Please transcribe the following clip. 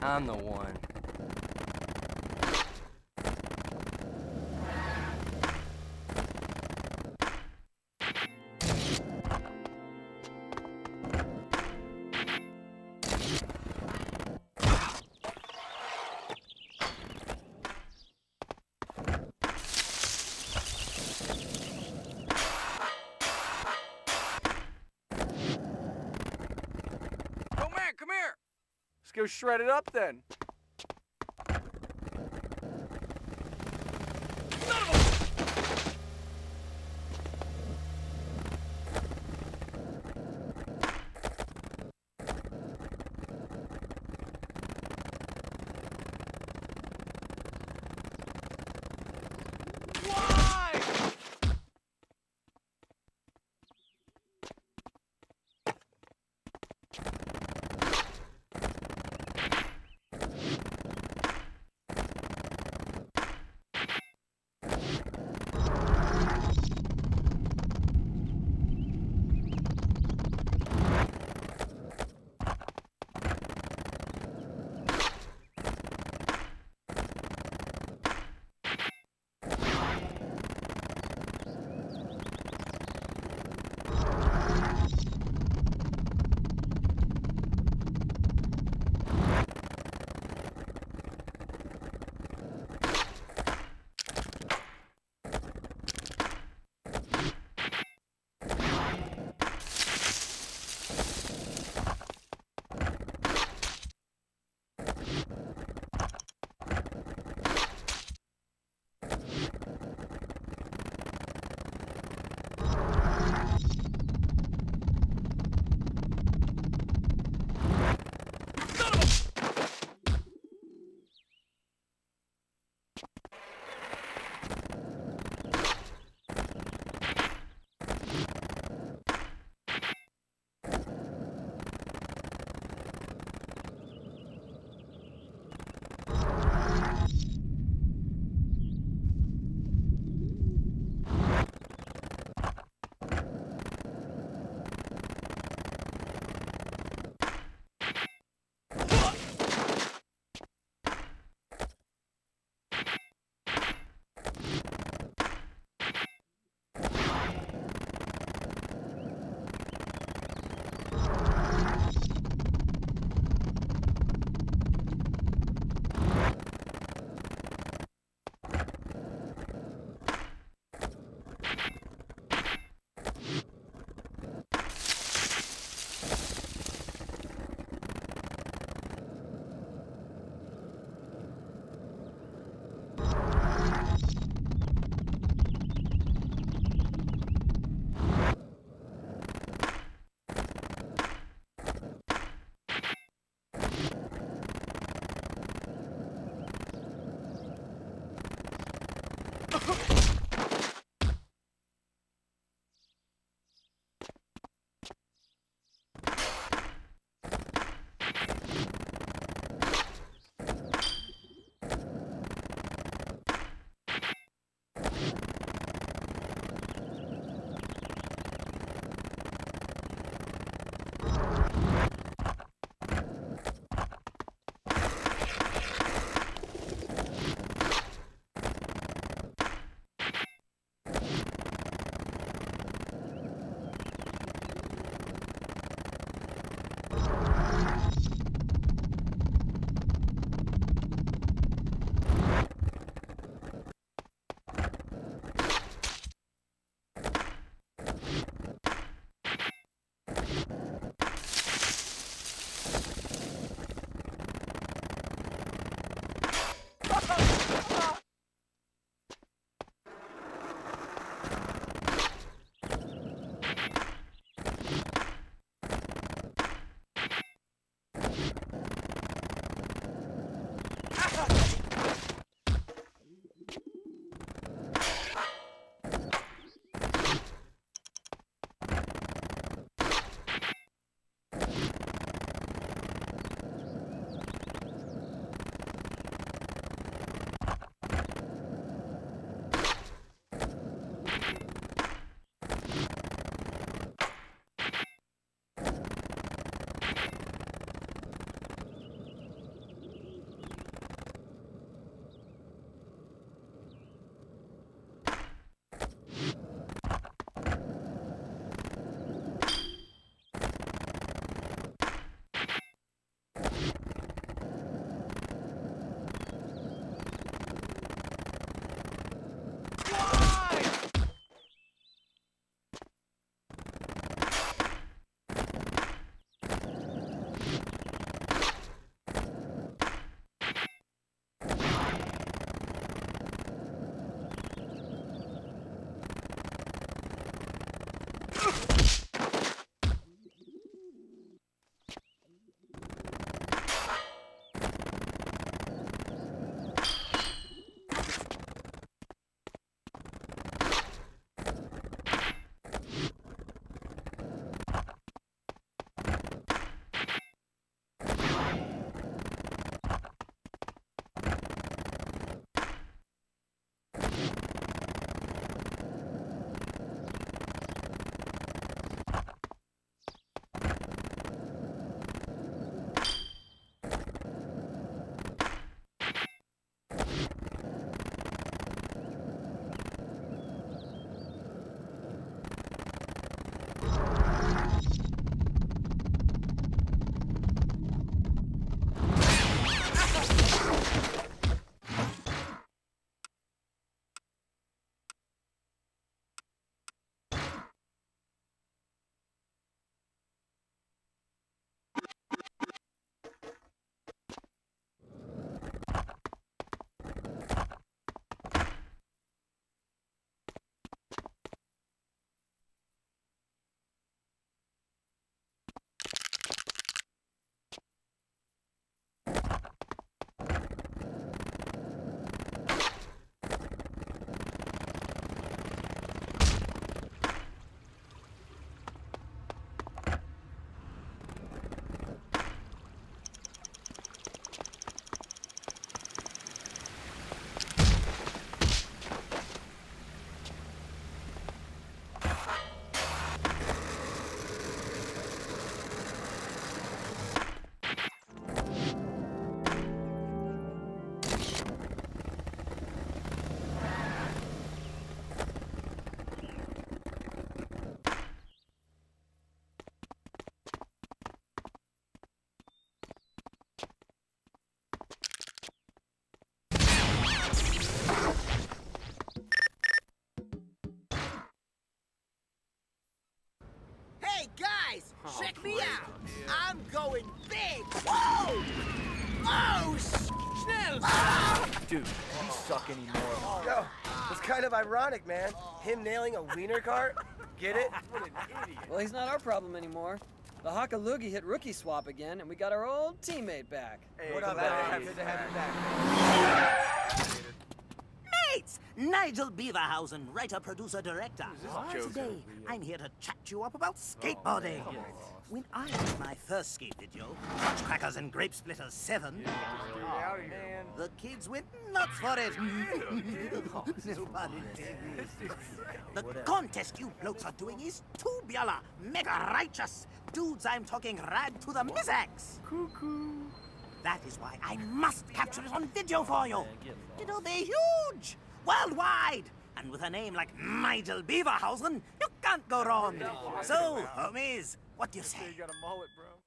I'm the one. Go shred it up then. Oh, I'm going big. Whoa! Oh, Schnell! Ah! Dude, you oh. suck anymore. Yo, it's kind of ironic, man. Him nailing a wiener cart. Get it? What an idiot. Well, he's not our problem anymore. The Hakalugi hit rookie swap again, and we got our old teammate back. Hey, What up, man? Good to have you back. Mates, Nigel Beaverhausen, writer, producer, director. this? Today, I'm here to chat you up about skateboarding. when I did my first skate video, Crunch Crackers and Grape Splitters 7, Out of here. the kids went nuts for it. The contest you blokes are doing is tubular, mega righteous. Dudes, I'm talking rad to the Mizax. Cuckoo. That is why I must capture it on video for you. It'll be huge, worldwide. And with a name like Nigel Beaverhausen, you can't go wrong. So, homies, what do you say? You got a mullet, bro.